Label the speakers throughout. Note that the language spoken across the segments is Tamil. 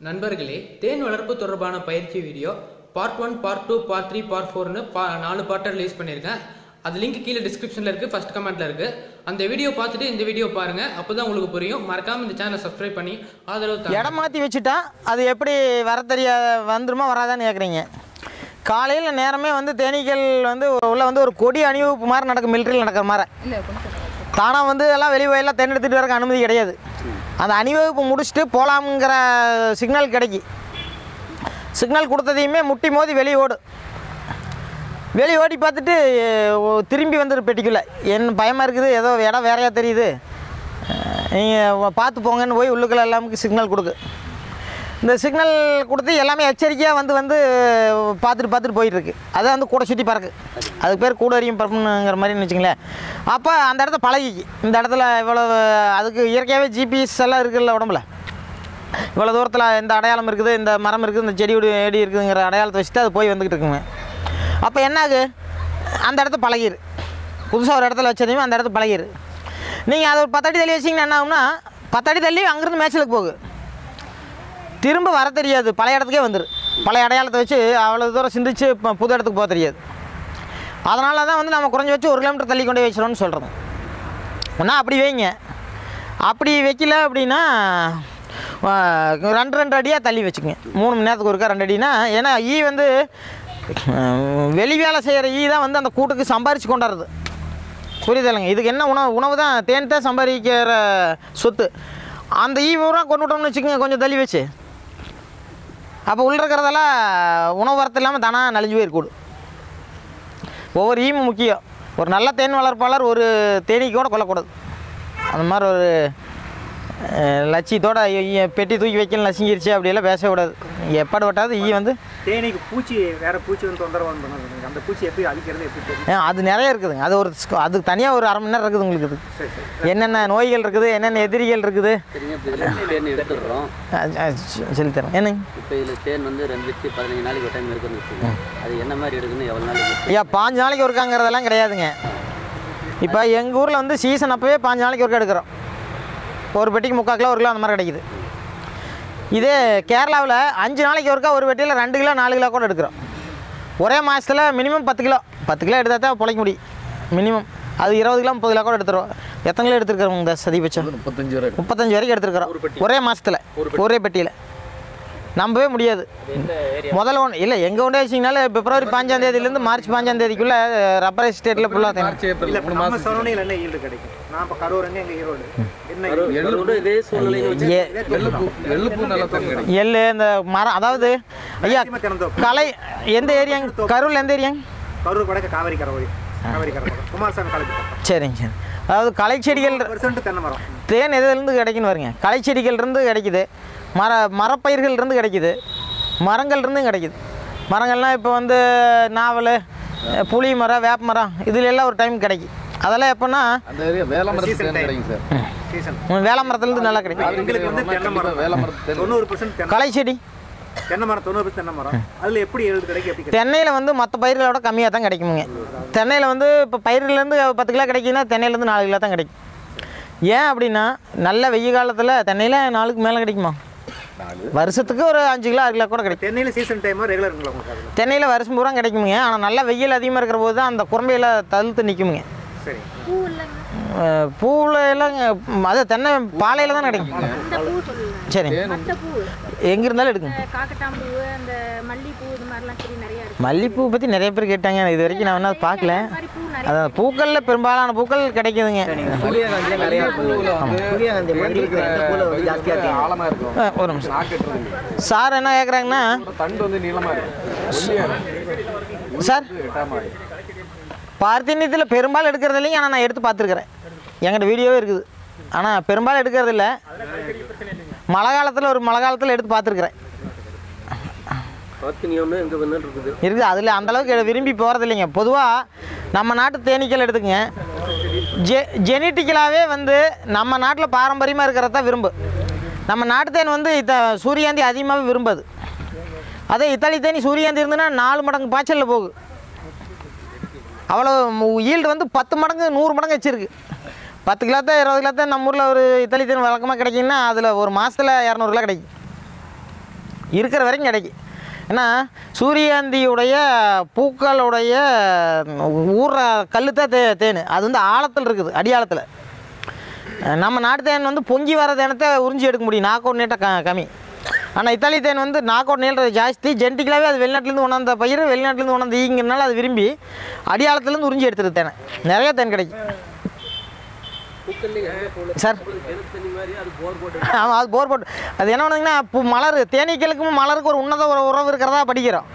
Speaker 1: நண்பர்களே தேன் வளர்ப்பு தொடர்பான பயிற்சி video part one part two part three part ஃபோர்னு பா நாலு பார்ட்டை ரிலீஸ் பண்ணியிருக்கேன். அது லிங்க் கீழே டிஸ்கிரிப்ஷனில் இருக்குது ஃபர்ஸ்ட் கமெண்ட்டில் இருக்குது அந்த வீடியோ பார்த்துட்டு இந்த வீடியோ பாருங்கள் அப்போ தான் உங்களுக்கு புரியும். மறக்காமல் இந்த சேனலை சப்ஸ்கிரைப் பண்ணி ஆதரவு
Speaker 2: இடம் மாற்றி வச்சுட்டா அது எப்படி வர தெரிய வந்துருமா வராதான்னு கேட்குறீங்க காலையில் நேரமே வந்து தேனீக்கள் வந்து உள்ள வந்து ஒரு கொடி அணிவகுப்பு மாதிரி நடக்கும் மிலிட்ரியில் நடக்கிற மாதிரி. தானாக வந்து எல்லாம் வெளியே போயெல்லாம் தென் எடுத்துகிட்டு வரக்கு அனுமதி கிடையாது. அந்த அணிவகுப்பு முடிச்சுட்டு போகலாம்ங்கிற சிக்னல் கிடைக்கி. சிக்னல் கொடுத்ததையுமே முட்டி மோதி வெளியே ஓடு. வெளியே ஓடி பார்த்துட்டு திரும்பி வந்துடு பெட்டிக்குள்ளே. என் பயமாக இருக்குது ஏதோ இடம் வேறையாக தெரியுது. நீங்கள் பார்த்து போங்கன்னு போய் உள்ளுக்குள்ள எல்லாமுக்கு சிக்னல் கொடுக்கு. இந்த சிக்னல் கொடுத்து எல்லாமே எச்சரிக்கையாக வந்து வந்து பார்த்துட்டு பார்த்துட்டு போயிட்டுருக்கு. அதை வந்து கூட சுற்றி பறக்கு. அதுக்கு பேர் கூட அறியும் பறப்புங்கிற மாதிரி வச்சுங்களேன் அப்போ அந்த இடத்த பழகிக்கு. இந்த இடத்துல இவ்வளோ அதுக்கு இயற்கையாகவே ஜிபிஎஸ் எல்லாம் இருக்குல்ல உடம்புல. இவ்வளோ தூரத்தில் இந்த அடையாளம் இருக்குது இந்த மரம் இருக்குது இந்த செடி கொடி செடி இருக்குதுங்கிற அடையாளத்தை வச்சுட்டு அது போய் வந்துக்கிட்டு இருக்குங்க. அப்போ என்ன ஆகு அந்த இடத்த பழகிரு. புதுசாக ஒரு இடத்துல வச்சதையும் அந்த இடத்த பழகிரு. நீங்கள் அதை ஒரு பத்தடி தள்ளி வச்சிங்கன்னா என்ன ஆகும்னா பத்தடி தள்ளி அங்கேருந்து மேய்ச்சலுக்கு போகுது திரும்ப வர தெரியாது. பழைய இடத்துக்கே வந்துரு. பழைய அடையாளத்தை வச்சு அவ்வளோ தூரம் சிந்திச்சு இப்போ புது இடத்துக்கு போக தெரியாது. அதனால தான் வந்து நம்ம குறைஞ்சி வச்சு ஒரு கிலோமீட்டர் தள்ளி கொண்டு வச்சிடணும்னு சொல்கிறது ஒன்றா அப்படி வைங்க. அப்படி வைக்கல அப்படின்னா ரெண்டு ரெண்டு அடியாக தள்ளி வச்சுக்கோங்க. மூணு மணி நேரத்துக்கு ஒருக்கா ரெண்டு அடினா ஏன்னா ஈ வந்து வெளி வேலை செய்கிற ஈ தான் வந்து அந்த கூட்டுக்கு சம்பாரித்து கொண்டாடுறது. புரியுதலைங்க இதுக்கு என்ன உணவு? உணவு தான் தேன் தான் சம்பாதிக்கிற சொத்து. அந்த ஈ பூரா கொண்டு விட்டோம்னு வச்சுக்கோங்க கொஞ்சம் தள்ளி வச்சு. அப்போ உள்ள இருக்கிறதெல்லாம் உணவு வரத்து இல்லாமல் தானாக நலிஞ்சு போயிருக்கூடும் ஒவ்வொரு ஈமும் முக்கியம். ஒரு நல்ல தேன் வளர்ப்பாளர் ஒரு தேனீக்கு கூட கொல்லக்கூடாது. அந்த மாதிரி ஒரு அஹ், லட்சியத்தோட பெட்டி தூக்கி வைக்கல நசுங்கிருச்சு அப்படியெல்லாம் பேசக்கூடாது விடாது எப்படி விட்டாது ஈ வந்து
Speaker 3: தேனீக்கு பூச்சி வேற பூச்சி வந்து தொந்தரவு பண்ணுது அந்த பூச்சி எப்படி அழிக்கிறது எப்படி தெரியும்
Speaker 2: அது நிறைய இருக்குதுங்க. அது ஒரு ஸ்க- அதுக்கு தனியாக ஒரு அரை மணி நேரம் இருக்குது உங்களுக்கு இது. என்னென்ன நோய்கள் இருக்குது என்னென்ன எதிரிகள் இருக்குது?
Speaker 4: சரிங்க இப்போ இதில் தேன் எடுத்துடுறோம்.
Speaker 2: அஹ், அஹ், சொ- சொல்லித்தரேன் என்னங்க?
Speaker 4: இப்போ இதில் தேன் வந்து ரெண்டு லட்சம் பதினஞ்சு நாளைக்கு ஒரு டைம் இருக்குன்னு அது என்ன மாதிரி எடுக்கணும் எவ்வளோ நாளைக்கு
Speaker 2: ஐயா பாஞ்சு நாளைக்கு ஒருக்காங்கிறதெல்லாம் கிடையாதுங்க. இப்போ எங்கள் ஊரில் வந்து சீசன் அப்போவே பாஞ்சு நாளைக்கு ஒருக்கா எடுக்கிறோம். ஒரு பெட்டிக்கு முக்கால் கிலோ ஒரு கிலோ அந்த மாதிரி கிடைக்குது. இதே கேரளாவில் அஞ்சு நாளைக்கு ஒருக்கா ஒரு பெட்டியில் ரெண்டு கிலோ நாலு கிலோ கூட எடுக்கிறோம். ஒரே மாதத்தில் மினிமம் பத்து கிலோ. பத்து கிலோ எடுத்தால் தான் பிழைக்க முடியும். மினிமம் அது இருபது கிலோ முப்பது கிலோ கூட எடுத்துருவோம். எத்தனை கிலோ எடுத்துருக்கிறோம் இந்த சதிபட்சம்
Speaker 5: முப்பத்தஞ்சு வரை
Speaker 2: முப்பத்தஞ்சு வரைக்கும் எடுத்துருக்குறோம். ஒரே மாதத்தில் ஒரே பெட்டியில். நம்பவே முடியாது. முதல்ல ஒன்று இல்லை எங்கே கொண்டு வச்சிங்கனால பிப்ரவரி பாஞ்சாம் தேதியிலேருந்து மார்ச் பாஞ்சாம் தேதிக்குள்ளே ரப்பர் எஸ்டேட்டில் ஃபுல்லாக
Speaker 3: கிடைக்கும்?
Speaker 2: எள்ளு இந்த மரம் அதாவது ஐயா. கலை எந்த ஏரியாங்க? கரூரில் எந்த ஏரியாங்க?
Speaker 3: கரூர் வடக்கு காவேரி கரை வழி காவேரி கரை பக்கம். குமாரசாமி காலேஜ் பக்கம்.
Speaker 2: சரிங்க சரி. அதாவது களை செடிகள் தேன் எதுலேருந்து கிடைக்குன்னு வருங்க களை செடிகள் இருந்து கிடைக்குது. மர மரப்பயிர்கள் இருந்து கிடைக்குது. மரங்கள் இருந்தும் கிடைக்குது. மரங்கள்லாம் இப்போ வந்து நாவல் புளி மரம் வேப்ப மரம் இதுல எல்லாம் ஒரு டைம் கிடைக்கும் அதெல்லாம் எப்போன்னா
Speaker 3: சீசன்
Speaker 2: வேல மரத்துலேருந்து நல்லா கிடைக்கும்.
Speaker 3: எங்களுக்கு வந்து தென்னை மரம்.
Speaker 5: வேலை தேன்
Speaker 3: தொண்ணூறு பெர்சன்ட் தென்னை.
Speaker 2: களை செடி
Speaker 3: தென்னை மரம் தொண்ணூறு தென்னை மரம். அதுல எப்படி ஈல்டு கிடைக்கும்
Speaker 2: தென்னையில் வந்து மற்ற பயிர்களோட கம்மியாக தான் கிடைக்குமுங்க. தென்னையில் வந்து இப்போ பயிர்கள்லேருந்து பத்து கிலோ கிடைக்குன்னா தென்னையிலேருந்து நாலு கிலோ தான் கிடைக்கும். ஏன் அப்படின்னா நல்ல வெய்ய காலத்தில் தென்னையில் நாலுக்கு மேலே கிடைக்குமா? வருஷத்துக்கு ஒரு அஞ்சு கிலோ ஆறு கிலோ கூட கிடைக்கும்.
Speaker 3: தென்னையில சீசன் டைம் ரெகுலருங்களா
Speaker 2: தென்னையில் வருஷம் பூரா கிடைக்குமுங்க. ஆனால் நல்ல வெயில் அதிகமாக இருக்கிற போது தான் அந்த குரம்பையில் தழுத்து நிற்குமுங்க
Speaker 3: சரி.
Speaker 2: பூவில் எல்லாம் அது தென்னை பாலையில் தான் கிடைக்கும் சரி. எங்கே இருந்தாலும் எடுக்குங்க
Speaker 6: அந்த மல்லிப்பூ
Speaker 2: பற்றி நிறைய பேர் கேட்டாங்க. இது வரைக்கும் நான் ஒன்றும் பார்க்கல. அதான் பூக்களில் பெரும்பாலான பூக்கள் கிடைக்குதுங்க. ஒரு நிமிஷம். சார் என்ன கேட்குறாங்கன்னா சார். பார்த்தினியத்தில் பெரும்பாலும் எடுக்கிறது இல்லைங்க. ஆனால் நான் எடுத்து பார்த்துருக்குறேன். என்கிட்ட வீடியோவே இருக்குது. ஆனால் பெரும்பாலும் எடுக்கிறது இல்லை. மழை காலத்தில் ஒரு மழை காலத்தில் எடுத்து பார்த்துருக்குறேன்.
Speaker 4: இருக்குது.
Speaker 2: அதில் அந்தளவுக்கு விரும்பி போகிறது இல்லைங்க. பொதுவாக நம்ம நாட்டு தேனீக்கள் எடுத்துக்கங்க. ஜெ ஜெனட்டிக்கலாகவே வந்து நம்ம நாட்டில் பாரம்பரியமாக இருக்கிறத தான் விரும்பு. நம்ம நாட்டு தேன் வந்து இத்த சூரியகாந்தி அதிகமாகவே விரும்புது. அதே இத்தாலி தேனி சூரியகாந்தி இருந்துன்னா நாலு மடங்கு பாய்ச்சலில் போகுது. அவ்வளோ ஈல்டு வந்து பத்து மடங்கு நூறு மடங்கு வச்சிருக்கு. பத்து கிலோ தான் இருபது கிலோ தான் நம்ம ஊரில் ஒரு இத்தாலி தேன் வழக்கமாக கிடைக்குன்னா அதில் ஒரு மாதத்தில் இரநூறு கிலோ கிடைக்கும். இருக்கிற வரைக்கும் கிடைக்கும். ஏன்னா சூரியகாந்தியுடைய பூக்களுடைய ஊற கல்லு தான் தே தேன். அது வந்து ஆழத்தில் இருக்குது அடியாழத்தில் நம்ம நாட்டு தேன் வந்து பொங்கி வர தேனத்தை உறிஞ்சி எடுக்க முடியும். நாக்கோட் நீட்டை க கம்மி. ஆனால் இத்தாலி தேன் வந்து நாக்கோட் நீள்றது ஜாஸ்தி ஜென்டிக்கலாகவே அது வெளிநாட்டிலேருந்து கொண்டாந்த பயிர் வெளிநாட்டிலேருந்து கொண்டாந்து ஈங்கிறனால அது விரும்பி அடியாளத்துலேருந்து உறிஞ்சி எடுத்துருது தேனை. நிறைய தேன் கிடைக்கும். சார். ஆமாம் அது போர் போட்டு அது என்ன பண்ணுதுங்கன்னா பூ மலர் தேனீக்களுக்கும் மலருக்கு ஒரு உன்னத ஒரு உறவு இருக்கிறதா படிக்கிறோம்.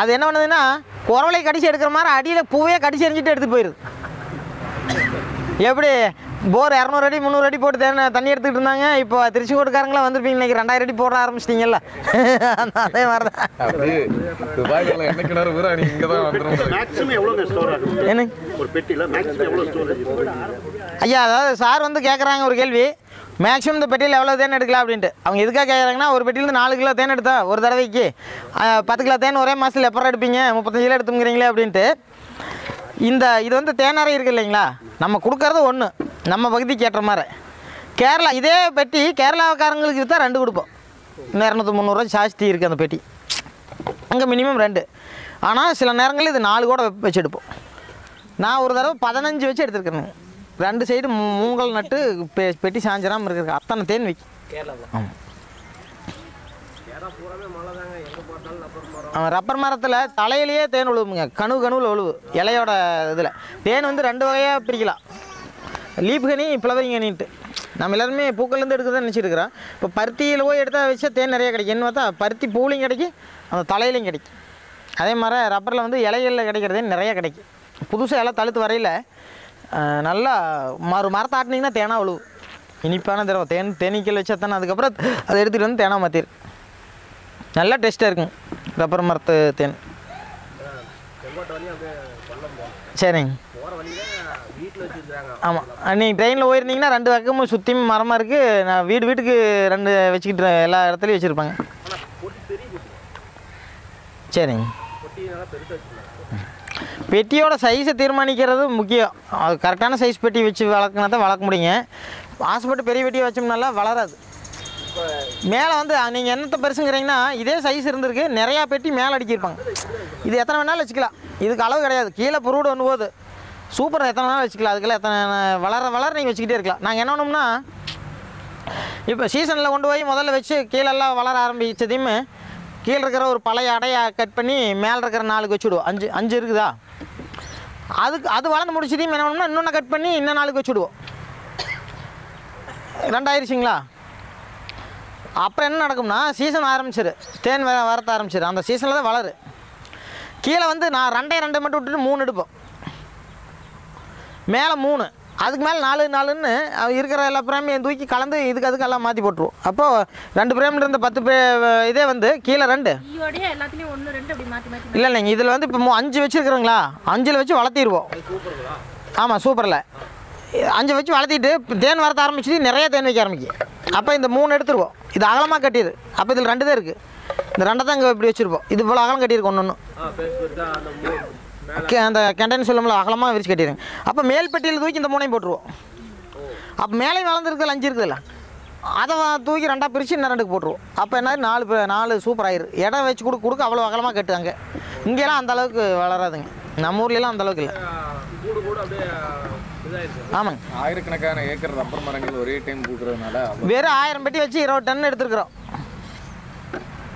Speaker 2: அது என்ன பண்ணுதுன்னா குறவலை கடிச்சு எடுக்கிற மாதிரி அடியில் பூவே கடிச்சு எரிஞ்சிட்டு எடுத்துகிட்டு போயிடுது எப்படி? போர் இரநூறு அடி முந்நூறு அடி போட்டு தேன தண்ணி எடுத்துக்கிட்டு இருந்தாங்க. இப்போ திருச்செங்கோட்டுக்காரங்களாம் வந்திருப்பீங்க இன்னைக்கு ரெண்டாயிரம் அடி போட ஆரம்பிச்சிட்டிங்கல்ல. அதே மாதிரி தான்
Speaker 5: அப்படியே துபாய்ல என்ன கிணறு பூரா நீ இங்க தான் வந்துரும்
Speaker 7: மேக்ஸிமம் எவ்வளோங்க ஸ்டோர் ஆகும்
Speaker 2: என்ன?
Speaker 7: ஒரு பெட்டியில் மேக்ஸிமம் எவ்வளோ ஸ்டோரேஜ்
Speaker 2: ஐயா அதாவது சார் வந்து கேட்குறாங்க ஒரு கேள்வி. மேக்ஸிமம் இந்த பெட்டியில் எவ்வளோ தேன் எடுக்கலாம் அப்படின்ட்டு. அவங்க எதுக்காக கேட்குறாங்கன்னா ஒரு பெட்டியிலேருந்து நாலு கிலோ தேன் எடுத்தா ஒரு தடவைக்கு. பத்து கிலோ தேன் ஒரே மாதத்தில் எப்பறம் எடுப்பீங்க? முப்பத்தஞ்சு கிலோ எடுத்துங்கிறீங்களே அப்படின்ட்டு. இந்த இது வந்து தேனறை இருக்குது இல்லைங்களா? நம்ம கொடுக்கறது ஒன்று நம்ம பகுதிக்கு ஏற்ற மாதிரி. கேரளா இதே பெட்டி கேரளாக்காரங்களுக்கு விற்றா ரெண்டு கொடுப்போம். இன்னும் இரநூத்தி முந்நூறுரூவா ஜாஸ்தி இருக்குது அந்த பெட்டி. அங்கே மினிமம் ரெண்டு. ஆனால் சில நேரங்களில் இது நாலு கூட வச்சு எடுப்போம். நான் ஒரு தடவை பதினஞ்சு வச்சு எடுத்துருக்கேன் ரெண்டு சைடு மூங்கல் நட்டு பெ பெட்டி சாஞ்சிராமல் இருக்கிற அத்தனை தேன் வைக்கும். ஆமாம் ஆமாம் ரப்பர் மரத்தில் தலையிலேயே தேன் உழுவுங்க கனவு கனவுல உழுவு. இலையோட இதில். தேன் வந்து ரெண்டு வகையாக பிரிக்கலாம். லீப்கனி ஃப்ளவரிங் ஹனின்ட்டு நம்ம எல்லாருமே பூக்கள்லேருந்து எடுக்க தான் நினச்சிட்டு இருக்கிறோம் இப்போ பருத்தியில் போய் எடுத்தால் வச்சா தேன் நிறையா கிடைக்கும். என்ன பார்த்தா பருத்தி பூலையும் கிடைக்கும் அந்த தலையிலையும் கிடைக்கும். அதே மாதிரி ரப்பரில் வந்து இலைகளில் கிடைக்கிறதே நிறைய கிடைக்கும். புதுசாக இலை தழுத்து வரையில் நல்லா மறு மரத்தை ஆட்டினீங்கன்னா தேனாக உழுவு இனிப்பான திரவம். தேன் தேனீக்கள் வச்சா தானே அதுக்கப்புறம் அதை எடுத்துகிட்டு வந்து தேனாக மாற்றிரு நல்லா டேஸ்ட்டாக இருக்கும் ரப்பர் மரத்து தேன். சரிங்க. ஆமாம் நீங்கள் ட்ரெயினில் போயிருந்தீங்கன்னா ரெண்டு பக்கமும் சுற்றியும் மரமாக இருக்குது நான் வீடு வீட்டுக்கு ரெண்டு வச்சுக்கிட்டு எல்லா இடத்துலையும் வச்சுருப்பாங்க. சரிங்க. பெட்டியோட சைஸை தீர்மானிக்கிறது முக்கியம். அது கரெக்டான சைஸ் பெட்டி வச்சு வளர்க்கினா தான் வளர்க்க முடியுங்க. ஆசைப்பட்டு பெரிய பெட்டியை வச்சோம்னால வளராது. மேலே வந்து நீங்கள் என்னத்தை பெருசுங்கிறீங்கன்னா இதே சைஸ் இருந்திருக்கு. நிறையா பெட்டி மேலே அடிக்கிருப்பாங்க இது எத்தனை வேணாலும் வச்சுக்கலாம். இதுக்கு அளவு கிடையாது. கீழே புருடு ஒன்று போகுது. சூப்பர். எத்தனை நாள் வச்சுக்கலாம்? அதுக்கெல்லாம் எத்தனை வளர வளர நீங்கள் வச்சுக்கிட்டே இருக்கலாம். நாங்கள் என்ன பண்ணோம்னா இப்போ சீசனில் கொண்டு போய் முதல்ல வச்சு கீழெல்லாம் வளர ஆரம்பித்ததையும் கீழே இருக்கிற ஒரு பழைய அடையை கட் பண்ணி மேலே இருக்கிற நாளுக்கு வச்சுடுவோம். அஞ்சு அஞ்சு இருக்குதா? அதுக்கு அது வளர்ந்து முடிச்சதையும் என்ன பண்ணோம்னா இன்னொன்று கட் பண்ணி இன்னும் நாளுக்கு வச்சுடுவோம். ரெண்டாயிருச்சிங்களா? அப்புறம் என்ன நடக்கும்னா சீசன் ஆரம்பிச்சிரு. தேன் வர வரத்த ஆரம்பிச்சிரு. அந்த சீசனில் தான் வளரு. கீழே வந்து நான் ரெண்டே ரெண்டு மட்டும் விட்டுட்டு மூணு எடுப்போம். மேலே மூணு. அதுக்கு மேலே நாலு நாலுன்னு அவ இருக்கிற எல்லா பிரேமையும் தூக்கி கலந்து இதுக்கு அதுக்கு எல்லாம் மாற்றி போட்டுருவோம். அப்போது ரெண்டு பிரேமில் இருந்த பத்து பே இதே வந்து கீழே ரெண்டு. இல்லை இல்லைங்க இதில் வந்து இப்போ மூ- அஞ்சு வச்சுருக்குறோங்களா? அஞ்சில் வச்சு வளர்த்திடுவோம் ஆமாம் சூப்பரில். அஞ்சு வச்சு வளர்த்திட்டு தேன் வரத்த ஆரம்பிச்சுட்டு நிறைய தேன் வைக்க ஆரம்பிக்கும் அப்போ இந்த மூணு எடுத்துருவோம். இது அகலமாக கட்டிடு அப்போ இதில் ரெண்டு தான் இருக்குது இந்த ரெண்டை தான் இங்கே இப்படி வச்சுருப்போம். இது இவ்வளோ அகலம் கட்டியிருக்கோம் ஒன்று ஒன்று அந்த கண்டெய்னர் சொல்லும்போது அகலமாக விரிச்சு கட்டிடுங்க. அப்போ மேல் பெட்டியில் தூக்கி இந்த மூணையும் போட்டுருவோம். அப்போ மேலேயும் வளர்ந்துருக்குது அஞ்சு இருக்குதுல்ல அதை வ- தூக்கி ரெண்டாக பிரித்து இன்னும் ரெண்டுக்கு போட்டுருவோம். அப்போ என்ன நாலு நாலு சூப்பர் ஆயிரு இடம் வச்சு கொடுக்க கொடுக்க அவ்வளோ அகலமாக கட்டுவாங்க. இங்கெல்லாம் அந்த அளவுக்கு வளராதுங்க. நம்ம ஊர்லலாம் அந்த அளவுக்கு இல்லை. ஆமாங்க.
Speaker 5: ஆயிரக்கணக்கான ஏக்கர் ரப்பர் மரங்கள் ஒரே டைம் அவ்வளவு.
Speaker 2: வெறும் ஆயிரம் பெட்டி வச்சு இருபது டன் எடுத்துருக்குறோம்.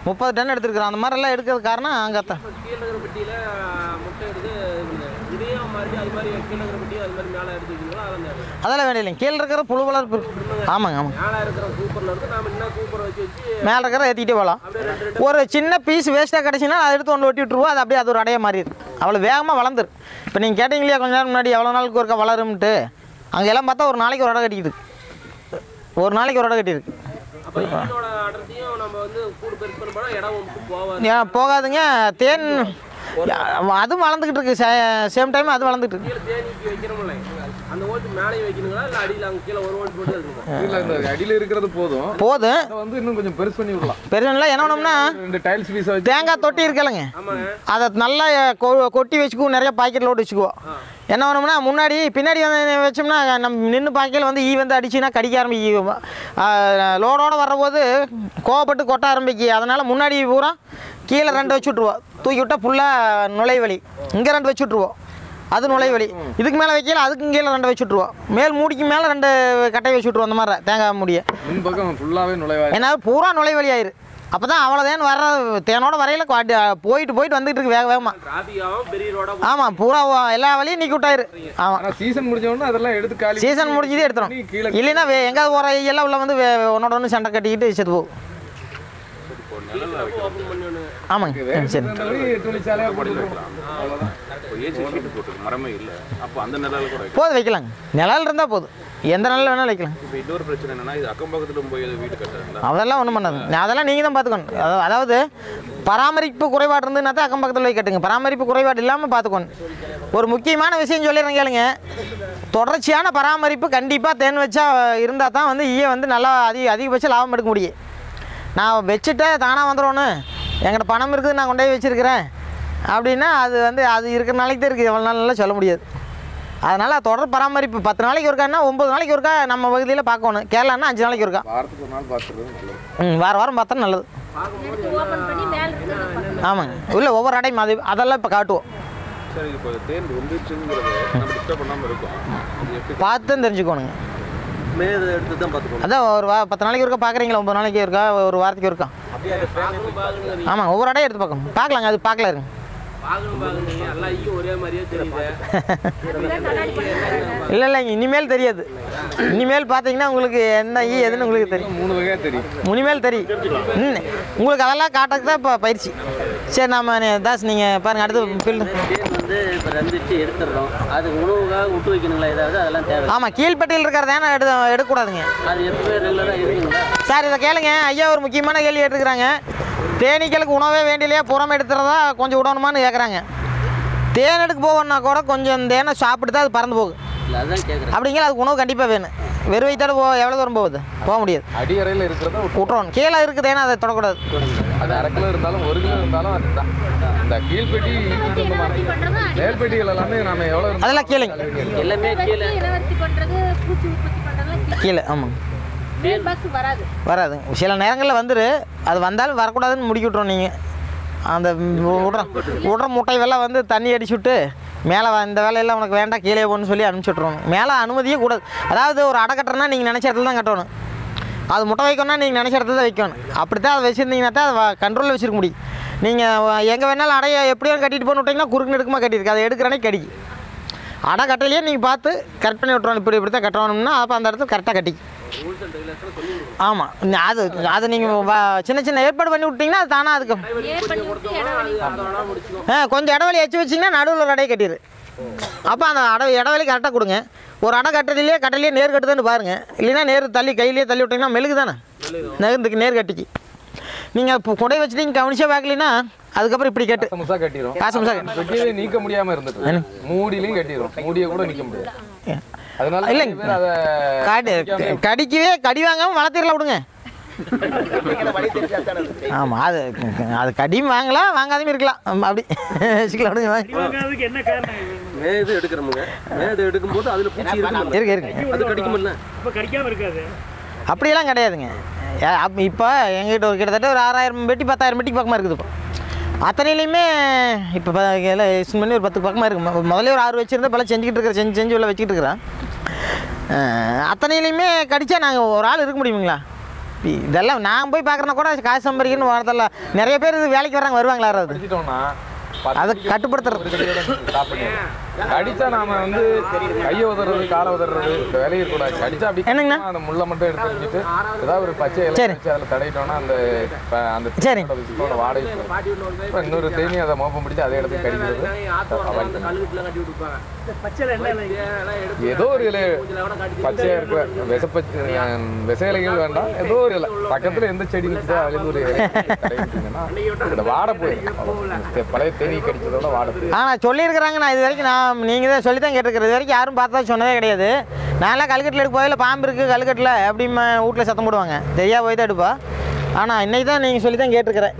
Speaker 2: முப்பது டன் எடுத்துருக்குறோம். அந்த மாதிரிலாம் எடுக்கிறது காரணம் அங்கே தான்
Speaker 8: கீழே இருக்கிற பெட்டியில் முட்டை எடுத்து இதே மறுபடியும் அது மாதிரி கீழே இருக்கிற பெட்டி அது மாதிரி மேலே எடுத்து வைக்கணும் அதில்
Speaker 2: அதெல்லாம் வேண்டிய இல்லைங்க. கீழே இருக்கிற புழு வளர்ப்பு. ஆமாங்க ஆமாங்க.
Speaker 8: மேலே இருக்கிற கூப்பரில் இருந்து நாம என்ன கூப்பரை வச்சு வச்சு
Speaker 2: மேலே இருக்கிற ஏற்றிக்கிட்டே போகலாம். ஒரு சின்ன பீஸ் வேஸ்ட்டாக கிடச்சின்னா அதை எடுத்து ஒன்று ஒட்டி அது அப்படியே அது ஒரு அடைய மாறிடு அவ்வளோ வேகமாக வளர்ந்துரு. இப்போ நீங்கள் கேட்டீங்க கொஞ்ச நேரம் முன்னாடி எவ்வளோ நாளுக்கு ஒருக்கா வளரும்ட்டு அங்கே எல்லாம் பார்த்தா ஒரு நாளைக்கு ஒரு இடம் கட்டிக்கிது. ஒரு நாளைக்கு ஒரு இடம் கட்டியிருக்கு ஏன் போகாதுங்க. தேன் அதுவும் வளர்ந்துக்கிட்டு இருக்கு. சேம் டைம் அது வளர்ந்துட்டு இருக்கு.
Speaker 8: அடியில்
Speaker 5: இருக்கிறது போதும்.
Speaker 2: போதும்.
Speaker 5: அதை வந்து இன்னும் கொஞ்சம் பெருசு பண்ணி விடலாம்.
Speaker 2: பெருசுல என்ன பண்ணோம்னா
Speaker 5: ரெண்டு டைல்ஸ் பீஸை வச்சு
Speaker 2: தேங்காய் தொட்டி இருக்கலங்க அதை நல்லா கொ- கொட்டி வச்சுக்குவோம் நிறைய பாக்கெட்டில் ஓட்டு வச்சுக்குவோம் என்ன பண்ணோம்னா முன்னாடி பின்னாடி வந்து வச்சோம்னா நம்ம நின்று பாக்கையில் வந்து ஈ வந்து அடிச்சுன்னா கடிக்க ஆரம்பிக்கும் லோடோட வர்றபோது கோவப்பட்டு கொட்ட ஆரம்பிக்கு. அதனால் முன்னாடி பூரா கீழே ரெண்டு வச்சு விட்ருவோம் தூக்கி விட்டா ஃபுல்லாக நுழைவலி. இங்கே ரெண்டு வச்சு விட்ருவோம் அது நுழைவலி. இதுக்கு மேலே வைக்கல அதுக்கும் கீழே ரெண்டு வச்சு விட்ருவோம் மேல் மூடிக்கு மேலே ரெண்டு கட்டையை வச்சு விட்ருவோம் அந்த மாதிரி தேங்காய் முடிய.
Speaker 5: ஃபுல்லாவே நுழைவாய்
Speaker 2: ஏன்னா பூரா நுழைவலி ஆயிரு. அப்போ தான் அவ்வளோதான் வர்ற தேனோட வரையில போயிட்டு போயிட்டு வந்துட்டு இருக்கு வேக வேகமாக ஆமாம் பூரா எல்லா வழியும் நீக்கி விட்டாயிரு. ஆமாம்
Speaker 5: சீசன் முடிஞ்ச உடனே அதெல்லாம் எடுத்து
Speaker 2: சீசன் முடிஞ்சதே
Speaker 5: கீழே
Speaker 2: இல்லைன்னா எங்கேயாவது போகிற எல்லாம் உள்ள வந்து ஒன்னோட ஒன்று சண்டை கட்டிக்கிட்டு செத்து போகும்.
Speaker 7: நிலையில கூட
Speaker 2: போதும் வைக்கலாங்க. நிழல் இருந்தால் போதும். எந்த நிலையில் வேணாலும் வைக்கலாம்.
Speaker 7: இப்போ இன்னொரு பிரச்சனை என்னன்னா இது அக்கம் பக்கத்துல போய் வீடு கட்டுறாங்க
Speaker 2: அதெல்லாம் ஒன்றும் பண்ணாது அதெல்லாம் நீங்கள் தான் பார்த்துக்கணும் அதாவது- அதாவது பராமரிப்பு குறைபாடு இருந்ததுன்னா தான் அக்கம் பக்கத்தில் போய் கட்டுங்க. பராமரிப்பு குறைபாடு இல்லாமல் பார்த்துக்கணும் ஒரு முக்கியமான விஷயம் சொல்லிடுறேன் கேளுங்க. தொடர்ச்சியான பராமரிப்பு கண்டிப்பாக தேன் வச்சா இருந்தால் தான் வந்து ஈய வந்து நல்லா அதிக அதிகபட்ச லாபம் எடுக்க முடியும். நான் வச்சுட்டேன் தானாக வந்துடும்னு என்கிட்ட பணம் இருக்குது நான் கொண்டு போய் வச்சுருக்கிறேன். அப்படின்னா அது வந்து அது இருக்கிற நாளைக்கு தான் இருக்குது. எவ்வளோ நாள்லாம் சொல்ல முடியாது. அதனால் தொடர் பராமரிப்பு பத்து நாளைக்கு ஒருக்கான்னா ஒம்பது நாளைக்கு ஒருக்கா நம்ம பகுதியில் பார்க்கணும். கேரளான்னா அஞ்சு நாளைக்கு ஒருக்கா. ம் வார வாரம் பார்த்தா நல்லது. ஆமாங்க. இல்லை ஒவ்வொரு அடையும். அது அதெல்லாம் இப்போ காட்டுவோம். பார்த்து தெரிஞ்சுக்கோணுங்க.
Speaker 4: மேதை எடுத்து தான் பார்த்துக்கணும்
Speaker 2: அதான் ஒரு வா பத்து நாளைக்கு ஒருக்கா பார்க்குறீங்களா? ஒம்பது நாளைக்கு இருக்கா ஒரு வாரத்துக்கு இருக்கா ஆமாம் ஒவ்வொரு அடையும் எடுத்து பார்க்கணும். பார்க்கலாங்க அது பார்க்கல இருங்க. இல்லை இல்லைங்க இனிமேல் தெரியாது. இனிமேல் பார்த்தீங்கன்னா உங்களுக்கு என்ன ஈ எதுன்னு உங்களுக்கு தெரியும்.
Speaker 5: மூணு வகையா தெரியும்.
Speaker 2: இனிமேல் தெரியும். ம் உங்களுக்கு அதெல்லாம் காட்டுறதுக்கு தான் இப்போ பயிற்சி. சரி நாம தாஸ் நீங்கள் பாருங்கள் அடுத்து
Speaker 4: வந்து இப்போ ரந்திச்சு எடுத்துடுறோம். அது உணவுக்காக விட்டு வைக்கணுங்களா? ஏதாவது அதெல்லாம் தேவை.
Speaker 2: ஆமாம் கீழ்பட்டியில் இருக்கிறதான எடு எடுக்கக்கூடாதுங்க?
Speaker 4: அது எப்போ ரெகுலராக இருக்குங்களா
Speaker 2: சார் இதை கேளுங்க. ஐயா ஒரு முக்கியமான கேள்வி கேட்டுக்கிறாங்க. தேனீக்களுக்கு உணவே வேண்டியலையே? புறம் எடுத்துறதா கொஞ்சம் விடணுமான்னு கேட்குறாங்க தேன் எடுக்க போவோம்னா கூட கொஞ்சம் தேனை சாப்பிட்டு தான் அது பறந்து
Speaker 4: கேட்குறேன்
Speaker 2: அப்படிங்கிற அதுக்கு உணவு கண்டிப்பாக வேணும். வெறும் வயிற்றோட போ எவ்வளோ தூரம் போகுது? போக முடியாது.
Speaker 5: அடி அறையில் இருக்கிறத விட்டு.
Speaker 2: விட்றோம் கீழே இருக்குதேன்னா அதை தொடக்கூடாது.
Speaker 5: அது அரை கிலோ இருந்தாலும் ஒரு கிலோ இருந்தாலும் அதுதான். இந்த கீழ்பெட்டி மேல்பெட்டிகள் எல்லாமே நம்ம எவ்வளோ
Speaker 2: அதெல்லாம் கீழேங்க.
Speaker 4: எல்லாமே கீழே.
Speaker 6: கீழே.
Speaker 2: கீழே
Speaker 6: பாக்ஸ் வராது.
Speaker 2: சில நேரங்களில் வந்துரு அது வந்தாலும் வரக்கூடாதுன்னு முடிக்கி விட்றோம் நீங்கள் அந்த விட்ற விட்ற முட்டைவெல்லாம் வந்து தண்ணி அடிச்சு விட்டு மேலே இந்த வேலையெல்லாம் உனக்கு வேண்டாம் கீழே போகணும்னு சொல்லி அனுப்பிச்சி மேலே அனுமதியே கூடாது. அதாவது ஒரு அடை கட்டுறனா நீங்கள் நினச்ச இடத்துல தான் கட்டணும். அது முட்டை வைக்கணும்னா நீங்கள் நினச்ச இடத்துல தான் வைக்கணும். அப்படி தான் அதை வச்சுருந்தீங்கன்னா தான் அதை கண்ட்ரோலில் வச்சுருக்க முடியும். நீங்கள் எங்கே வேணாலும் அடையை எப்படியோ கட்டிட்டு போன்னு விட்டிங்கன்னா குறுக்கு நெடுக்குமா கட்டியிருக்கு. அதை எடுக்கிறனே கடிக்கு அடை கட்டலையே நீங்கள் பார்த்து கரெக்ட் பண்ணி விட்றோம் இப்படி இப்படி தான் கட்டணும்னா அப்போ அந்த இடத்துல கரெக்டாக கட்டிக்கு ஆமாம் அது அது நீங்கள் சின்ன சின்ன ஏற்பாடு பண்ணி விட்டீங்கன்னா அது தானாக அதுக்கு ஆ கொஞ்சம் இடவெளி வச்சு வச்சிங்கன்னா நடுவில் ஒரு அடையை கட்டிடு அப்போ அந்த அடை இடவெளி கரெக்டாக கொடுங்க. ஒரு அடை கட்டுறதுலேயே கட்டலையே நேர் கட்டுதான்னு பாருங்கள் இல்லைன்னா நேர் தள்ளி கையிலேயே தள்ளி விட்டிங்கன்னா மெழுகு தானே? நகர்ந்துக்கு நேர் கட்டிக்கு. நீங்கள் இப்போ கொடை வச்சு நீங்கள் கவனிச்சே பார்க்கலனா அதுக்கப்புறம் இப்படி கட்டு.
Speaker 5: கட்டிடும்
Speaker 2: காசு
Speaker 5: நீக்க முடியாம இருந்துட்டு. மூடிலையும் கட்டிடும் மூடிய கூட நிக்க முடியாது. அதனால
Speaker 2: இல்லைங்க. காடு கடிக்கவே கடி வாங்காமல் வளர்த்திடலாம் விடுங்க. ஆமாம் அது? அது கடியும் வாங்கலாம் வாங்காதையும் இருக்கலாம். அப்படி வச்சுக்கலாம் விடுங்க.
Speaker 3: என்ன காரணம்
Speaker 4: மேது எடுக்கிறோமுங்க மேது எடுக்கும்போது அதில் பூச்சி
Speaker 2: இருக்கு இருக்கு.
Speaker 4: அது கடிக்குமில்ல
Speaker 3: இப்போ கடிக்காம இருக்காது.
Speaker 2: அப்படியெல்லாம் கிடையாதுங்க. அப் இப்போ எங்கிட்ட ஒரு கிட்டத்தட்ட ஒரு ஆறாயிரம் பெட்டி பத்தாயிரம் பெட்டிக்கு பக்கமாக இருக்குது இப்போ. அத்தனையிலையுமே இப்போ எல்லாம் எஸ்டிமேட் பண்ணி ஒரு பத்து பக்கமாக இருக்கு. முதல்ல ஒரு ஆறு வச்சுருந்தா பல செஞ்சுக்கிட்டு இருக்கிறேன் செஞ்சு செஞ்சு உள்ள வச்சுக்கிட்டு இருக்கிறேன். அத்தனையிலையுமே கடிச்சா நாங்கள் ஒரு ஆள் இருக்க முடியுங்களா? இதெல்லாம் நான் போய் பார்க்குறேன்னா கூட காசு சம்பாதிக்கணும்னு வரதில்ல நிறைய பேர் இது வேலைக்கு வராங்க வருவாங்களா
Speaker 5: கடிச்சிட்டோம்னா
Speaker 2: அதை கட்டுப்படுத்துறது.
Speaker 5: கடிச்சா நாம வந்து கையை உதறது காலை உதறது வேலையை கூடாது கடிச்சா அப்படி
Speaker 2: என்னங்கண்ணா?
Speaker 5: அந்த முள்ளை மட்டும் எடுத்து வச்சுட்டு ஏதாவது ஒரு பச்சை இலை. வச்சு அதில் தடவிட்டோம்னா அந்த அந்த
Speaker 2: சரி.
Speaker 5: வாடகை. இப்ப இன்னொரு தேனி அதை மோப்பம் பிடிச்சு அதே இடத்துக்கு கடிக்கிறது
Speaker 8: எடுத்து
Speaker 5: ஏதோ ஒரு இலை
Speaker 8: கொஞ்சம் கூட காட்டி
Speaker 5: பச்சையா இருக்கிற விசப்பச்சை விச இலைகள் வேண்டாம் ஏதோ ஒரு இலை பக்கத்துல எந்த செடி நிற்குதோ அதுலேருந்து ஒரு இலை தடவி விட்டீங்கன்னா இந்த வாடை. இந்த பழைய தேனி கடிச்சதோட வாடை போயிடும்
Speaker 2: ஆனால் சொல்லியிருக்கிறாங்க நான் இது வரைக்கும் நான் நான் நீங்கள் தான் சொல்லி தான் கேட்டிருக்கிறது. வரைக்கும் யாரும் பார்த்தா சொன்னதே கிடையாது. நான்லாம் கல்கட்டில் எடுக்க போயில பாம்பு இருக்குது கல்கட்டில். அப்படின்னு வீட்டில் சத்தம் போடுவாங்க? தெரியா போய் தான் எடுப்பா. ஆனால் இன்னைக்கு தான் நீங்கள் சொல்லி தான் கேட்டிருக்கிறேன்.